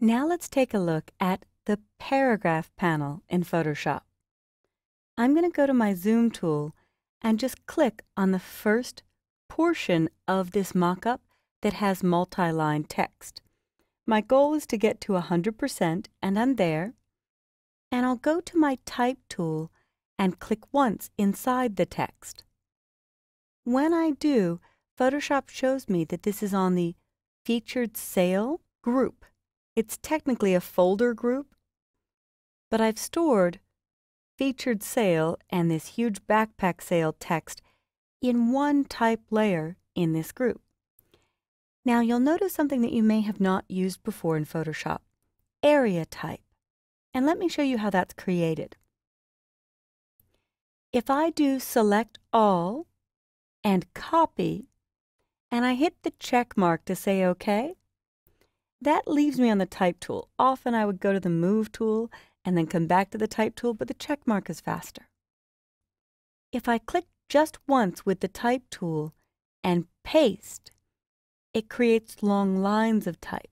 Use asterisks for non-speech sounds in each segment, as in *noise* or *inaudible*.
Now let's take a look at the paragraph panel in Photoshop. I'm going to go to my zoom tool and just click on the first portion of this mockup that has multi-line text. My goal is to get to 100% and I'm there. And I'll go to my type tool and click once inside the text. When I do, Photoshop shows me that this is on the Featured Sale group. It's technically a folder group, but I've stored Featured Sale and this huge backpack sale text in one type layer in this group. Now you'll notice something that you may have not used before in Photoshop, area type. And let me show you how that's created. If I do select all and copy, and I hit the check mark to say OK, that leaves me on the type tool. Often I would go to the move tool and then come back to the type tool, but the check mark is faster. If I click just once with the type tool and paste, it creates long lines of type.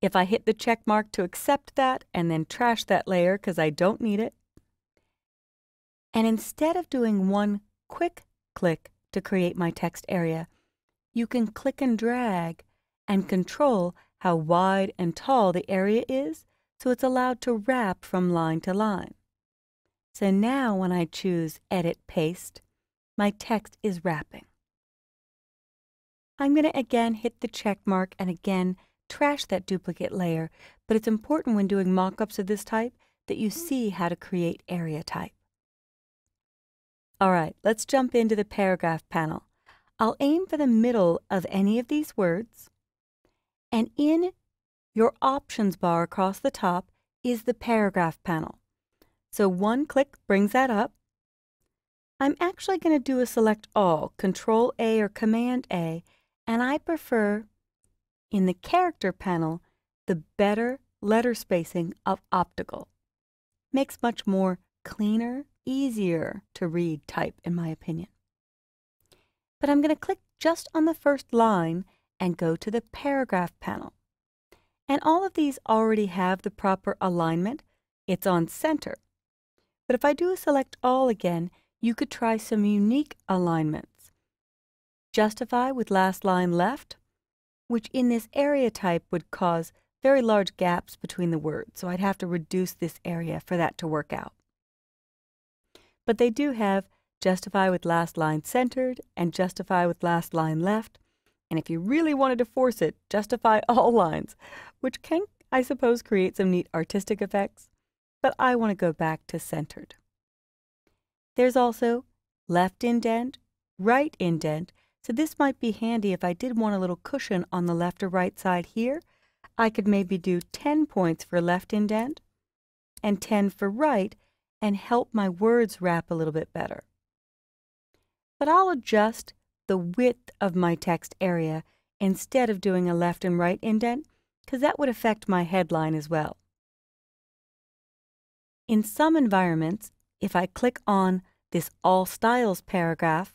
If I hit the check mark to accept that and then trash that layer because I don't need it, and instead of doing one quick click to create my text area, you can click and drag and control how wide and tall the area is so it's allowed to wrap from line to line. So now when I choose Edit Paste, my text is wrapping. I'm going to again hit the check mark and again trash that duplicate layer, but it's important when doing mockups of this type that you see how to create area type. All right, let's jump into the paragraph panel. I'll aim for the middle of any of these words, and in your options bar across the top is the paragraph panel. So one click brings that up. I'm actually going to do a select all, Control A or Command A, and I prefer in the character panel the better letter spacing of optical. Makes much more cleaner, easier to read type in my opinion. But I'm going to click just on the first line and go to the paragraph panel. And all of these already have the proper alignment. It's on center. But if I do select all again, you could try some unique alignments. Justify with last line left, which in this area type would cause very large gaps between the words, so I'd have to reduce this area for that to work out. But they do have justify with last line centered and justify with last line left, and if you really wanted to force it, justify *laughs* all lines, which can, I suppose, create some neat artistic effects, but I want to go back to centered. There's also left indent, right indent, so this might be handy if I did want a little cushion on the left or right side here. I could maybe do 10 points for left indent and 10 for right and help my words wrap a little bit better. But I'll adjust the width of my text area instead of doing a left and right indent because that would affect my headline as well. In some environments, if I click on this All Styles paragraph,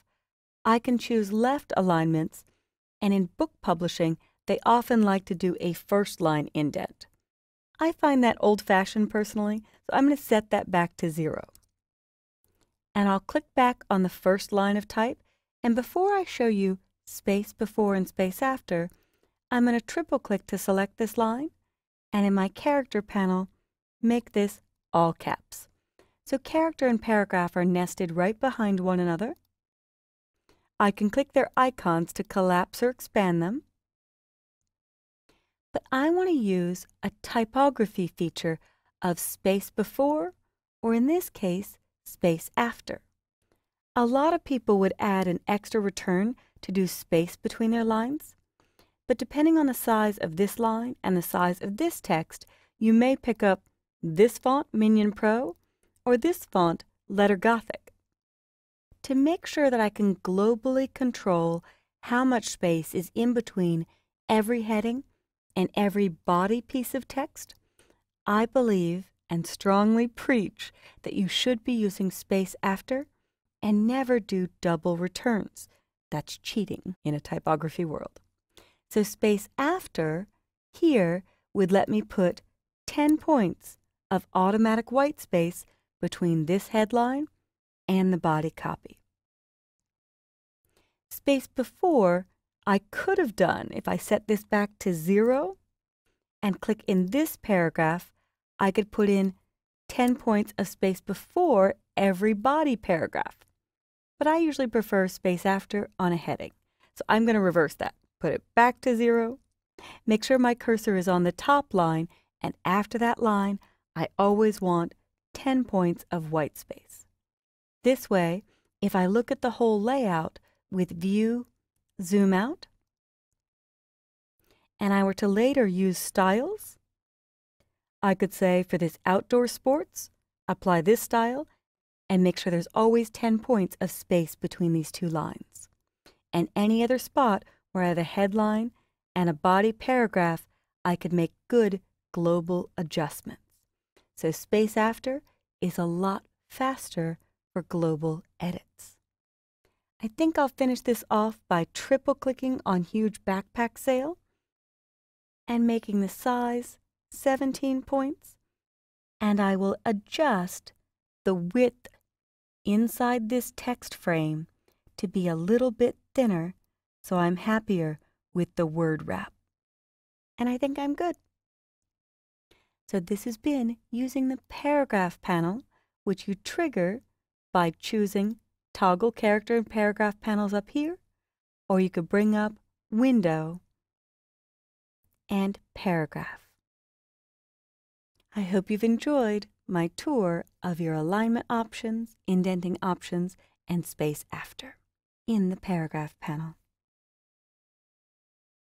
I can choose left alignments, and in book publishing, they often like to do a first line indent. I find that old-fashioned personally, so I'm going to set that back to zero. And I'll click back on the first line of type, and before I show you space before and space after, I'm going to triple click to select this line, and in my character panel, make this all caps. So character and paragraph are nested right behind one another, I can click their icons to collapse or expand them. But I want to use a typography feature of space before, or in this case, space after. A lot of people would add an extra return to do space between their lines. But depending on the size of this line and the size of this text, you may pick up this font, Minion Pro, or this font, Letter Gothic to make sure that I can globally control how much space is in between every heading and every body piece of text, I believe and strongly preach that you should be using space after and never do double returns. That's cheating in a typography world. So space after here would let me put 10 points of automatic white space between this headline and the body copy. Space before I could have done if I set this back to zero and click in this paragraph, I could put in 10 points of space before every body paragraph. But I usually prefer space after on a heading. So I'm going to reverse that. Put it back to zero. Make sure my cursor is on the top line, and after that line, I always want 10 points of white space. This way, if I look at the whole layout with View, Zoom Out, and I were to later use styles, I could say for this outdoor sports, apply this style and make sure there's always 10 points of space between these two lines. And any other spot where I have a headline and a body paragraph, I could make good global adjustments. So space after is a lot faster for global edits. I think I'll finish this off by triple clicking on huge backpack sale and making the size 17 points. And I will adjust the width inside this text frame to be a little bit thinner so I'm happier with the word wrap. And I think I'm good. So this has been using the paragraph panel, which you trigger by choosing toggle character and paragraph panels up here, or you could bring up window and paragraph. I hope you've enjoyed my tour of your alignment options, indenting options, and space after in the paragraph panel.